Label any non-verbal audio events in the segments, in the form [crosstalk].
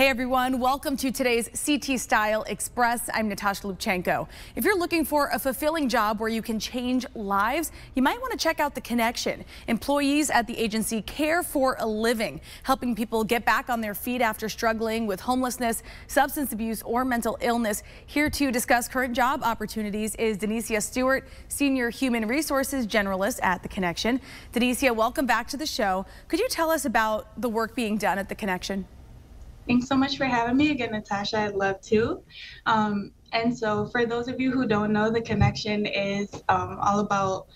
Hey everyone, welcome to today's CT Style Express. I'm Natasha Lubczenko. If you're looking for a fulfilling job where you can change lives, you might want to check out The Connection. Employees at the agency care for a living, helping people get back on their feet after struggling with homelessness, substance abuse, or mental illness. Here to discuss current job opportunities is Denicia Stewart, Senior Human Resources Generalist at The Connection. Denicia, welcome back to the show. Could you tell us about the work being done at The Connection? Thanks so much for having me again, Natasha. I'd love to. Um, and so, for those of you who don't know, the connection is um, all about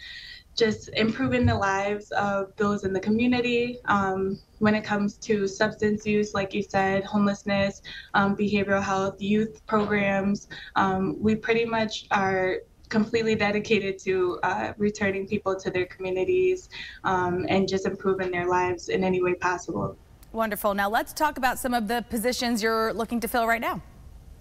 just improving the lives of those in the community um, when it comes to substance use, like you said, homelessness, um, behavioral health, youth programs. Um, we pretty much are completely dedicated to uh, returning people to their communities um, and just improving their lives in any way possible. Wonderful. Now let's talk about some of the positions you're looking to fill right now.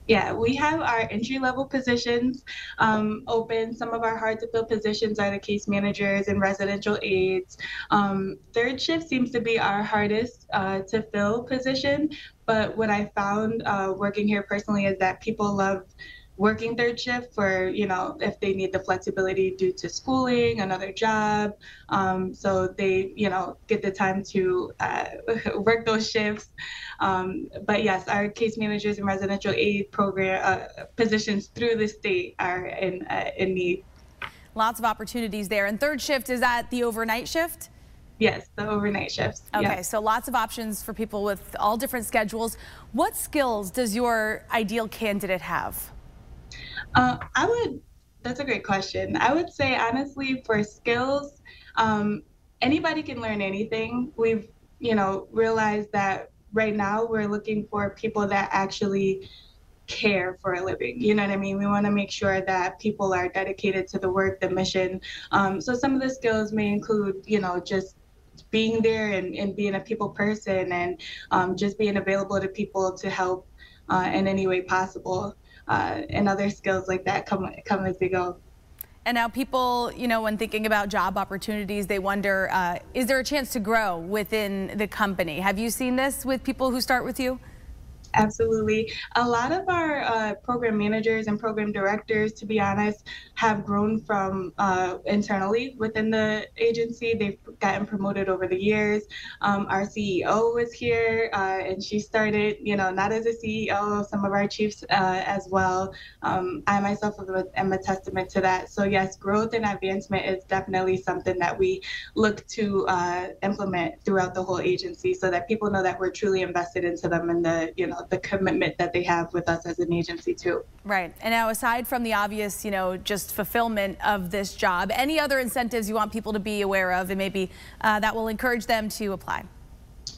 Yeah, we have our entry level positions um, open. Some of our hard to fill positions are the case managers and residential aides. Um, third shift seems to be our hardest uh, to fill position, but what I found uh, working here personally is that people love working third shift for you know if they need the flexibility due to schooling another job um, so they you know get the time to uh, [laughs] work those shifts um, but yes our case managers and residential aid program uh, positions through the state are in uh, in need lots of opportunities there and third shift is that the overnight shift Yes, the overnight shifts. Okay, so lots of options for people with all different schedules. What skills does your ideal candidate have? Uh, I would. That's a great question. I would say honestly, for skills, um, anybody can learn anything. We've you know realized that right now we're looking for people that actually care for a living. You know what I mean? We want to make sure that people are dedicated to the work, the mission. Um, so some of the skills may include, you know, just being there and, and being a people person and um, just being available to people to help uh, in any way possible uh, and other skills like that come come as they go. And now people, you know, when thinking about job opportunities, they wonder, uh, is there a chance to grow within the company? Have you seen this with people who start with you? Absolutely. A lot of our uh, program managers and program directors, to be honest, have grown from uh, internally within the agency. They've gotten promoted over the years. Um, our CEO was here, uh, and she started, you know, not as a CEO, some of our chiefs uh, as well. Um, I myself am a testament to that. So yes, growth and advancement is definitely something that we look to uh, implement throughout the whole agency, so that people know that we're truly invested into them and the, you know, the commitment that they have with us as an agency too. Right. And now aside from the obvious, you know, just fulfillment of this job, any other incentives you want people to be aware of and maybe uh, that will encourage them to apply?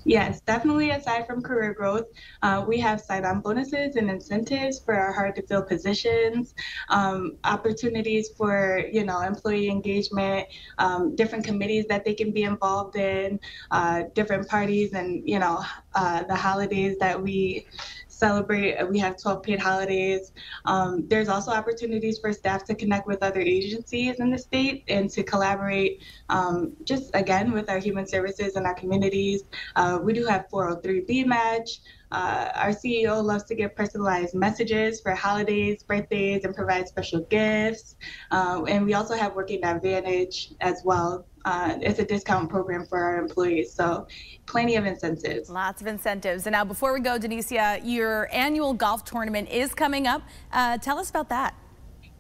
Yes, definitely. Aside from career growth, uh, we have sign-on bonuses and incentives for our hard-to-fill positions, um, opportunities for you know employee engagement, um, different committees that they can be involved in, uh, different parties, and you know uh, the holidays that we celebrate. We have 12 paid holidays. Um, there's also opportunities for staff to connect with other agencies in the state and to collaborate um, just again with our human services and our communities. Uh, we do have 403B match. Uh, our CEO loves to give personalized messages for holidays, birthdays, and provide special gifts. Uh, and we also have Working Advantage as well uh, it's a discount program for our employees. So plenty of incentives. Lots of incentives. And now before we go, Denicia, your annual golf tournament is coming up. Uh, tell us about that.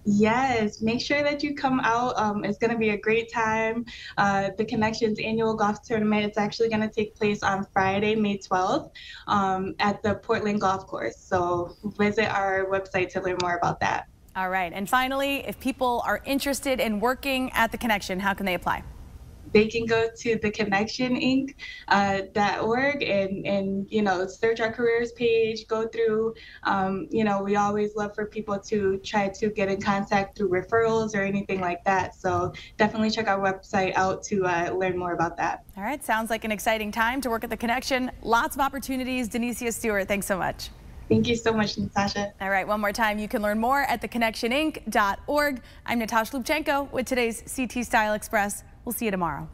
Yes, make sure that you come out. Um, it's going to be a great time. Uh, the Connections annual golf tournament, it's actually going to take place on Friday, May 12th um, at the Portland Golf Course. So visit our website to learn more about that. All right. And finally, if people are interested in working at the Connection, how can they apply? They can go to theconnectioninc.org uh, and, and, you know, search our careers page, go through, um, you know, we always love for people to try to get in contact through referrals or anything like that. So definitely check our website out to uh, learn more about that. All right. Sounds like an exciting time to work at the Connection. Lots of opportunities. Denicia Stewart, thanks so much. Thank you so much, Natasha. All right, one more time. You can learn more at theconnectioninc.org. I'm Natasha Lubczenko with today's CT Style Express. We'll see you tomorrow.